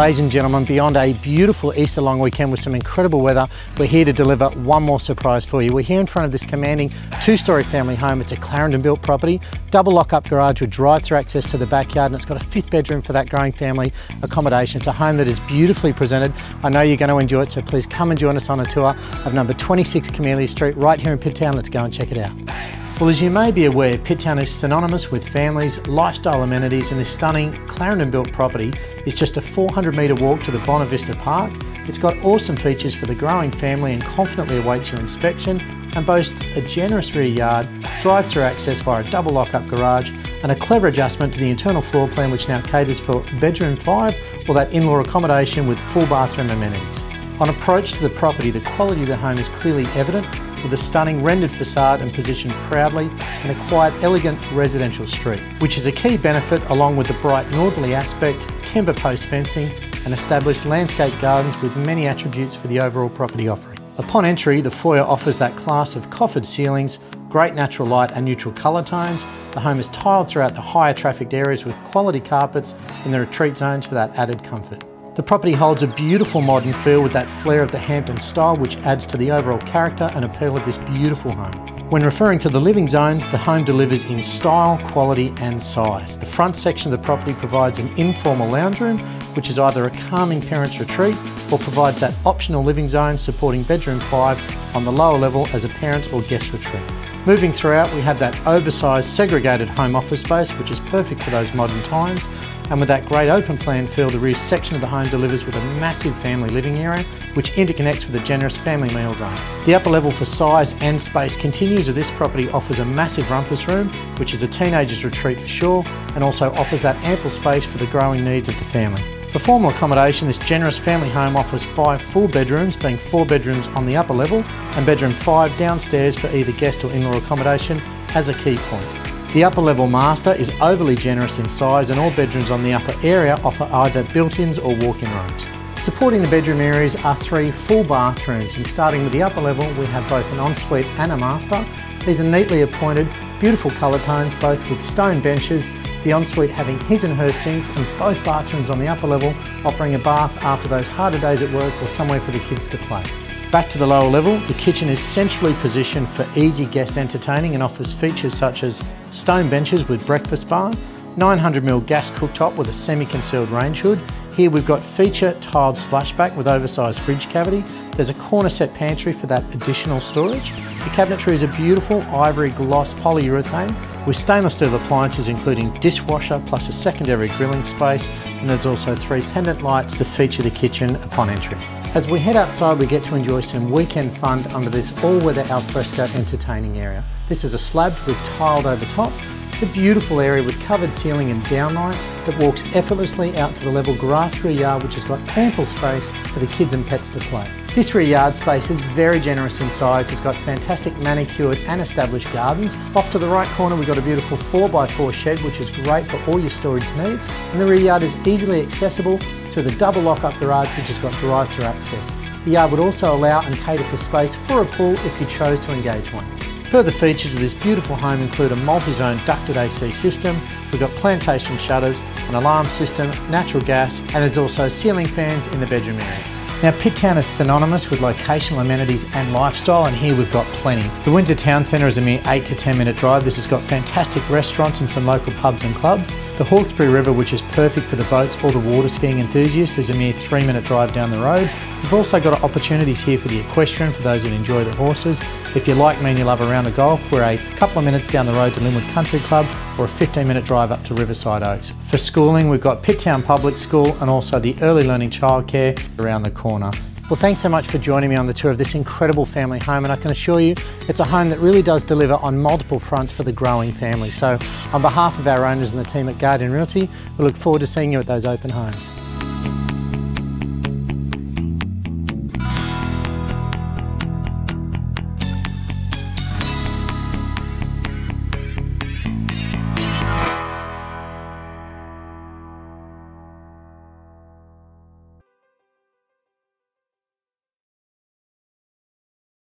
Ladies and gentlemen, beyond a beautiful Easter long weekend with some incredible weather, we're here to deliver one more surprise for you. We're here in front of this commanding two-storey family home. It's a Clarendon-built property, double lock-up garage with drive-through access to the backyard, and it's got a fifth bedroom for that growing family accommodation. It's a home that is beautifully presented. I know you're going to enjoy it, so please come and join us on a tour of number 26 Camellia Street right here in Pitt Town. Let's go and check it out. Well, as you may be aware, Pitt Town is synonymous with families, lifestyle amenities, and this stunning Clarendon-built property is just a 400 metre walk to the Bonavista Park. It's got awesome features for the growing family and confidently awaits your inspection and boasts a generous rear yard, drive-through access via a double lock-up garage, and a clever adjustment to the internal floor plan which now caters for bedroom 5 or that in-law accommodation with full bathroom amenities. On approach to the property, the quality of the home is clearly evident with a stunning rendered facade and positioned proudly in a quiet, elegant residential street, which is a key benefit along with the bright northerly aspect, timber post fencing and established landscape gardens with many attributes for the overall property offering. Upon entry, the foyer offers that class of coffered ceilings, great natural light and neutral colour tones. The home is tiled throughout the higher trafficked areas with quality carpets in the retreat zones for that added comfort. The property holds a beautiful modern feel with that flair of the Hampton style which adds to the overall character and appeal of this beautiful home. When referring to the living zones, the home delivers in style, quality and size. The front section of the property provides an informal lounge room, which is either a calming parent's retreat or provides that optional living zone supporting bedroom 5 on the lower level as a parents or guest retreat. Moving throughout, we have that oversized segregated home office space, which is perfect for those modern times. And with that great open plan feel, the rear section of the home delivers with a massive family living area, which interconnects with a generous family meal zone. The upper level for size and space continues as this property offers a massive rumpus room, which is a teenager's retreat for sure, and also offers that ample space for the growing needs of the family. For formal accommodation, this generous family home offers five full bedrooms, being four bedrooms on the upper level and bedroom five downstairs for either guest or in-law accommodation as a key point. The upper level master is overly generous in size and all bedrooms on the upper area offer either built-ins or walk-in rooms. Supporting the bedroom areas are three full bathrooms and starting with the upper level we have both an ensuite and a master. These are neatly appointed, beautiful colour tones both with stone benches the ensuite having his and her sinks and both bathrooms on the upper level offering a bath after those harder days at work or somewhere for the kids to play. Back to the lower level, the kitchen is centrally positioned for easy guest entertaining and offers features such as stone benches with breakfast bar, 900ml gas cooktop with a semi-concealed range hood. Here we've got feature tiled splashback with oversized fridge cavity. There's a corner set pantry for that additional storage. The cabinetry is a beautiful ivory gloss polyurethane with stainless steel appliances including dishwasher plus a secondary grilling space and there's also three pendant lights to feature the kitchen upon entry. As we head outside we get to enjoy some weekend fun under this all-weather alfresco entertaining area. This is a slab with tiled over top. It's a beautiful area with covered ceiling and downlights that walks effortlessly out to the level grass rear yard which has got ample space for the kids and pets to play. This rear yard space is very generous in size. It's got fantastic manicured and established gardens. Off to the right corner we've got a beautiful 4x4 shed which is great for all your storage needs. And the rear yard is easily accessible through the double lock-up garage which has got drive-through access. The yard would also allow and cater for space for a pool if you chose to engage one. Further features of this beautiful home include a multi-zone ducted AC system, we've got plantation shutters, an alarm system, natural gas, and there's also ceiling fans in the bedroom areas. Now Pitt Town is synonymous with locational amenities and lifestyle and here we've got plenty. The Windsor Town Centre is a mere 8 to 10 minute drive. This has got fantastic restaurants and some local pubs and clubs. The Hawkesbury River which is perfect for the boats or the water skiing enthusiasts is a mere 3 minute drive down the road. We've also got opportunities here for the equestrian for those that enjoy the horses. If you like me and you love a round of golf, we're a couple of minutes down the road to Lynwood Country Club or a 15 minute drive up to Riverside Oaks. For schooling, we've got Pitt Town Public School and also the Early Learning Childcare around the corner. Well, thanks so much for joining me on the tour of this incredible family home, and I can assure you it's a home that really does deliver on multiple fronts for the growing family. So, on behalf of our owners and the team at Guardian Realty, we look forward to seeing you at those open homes.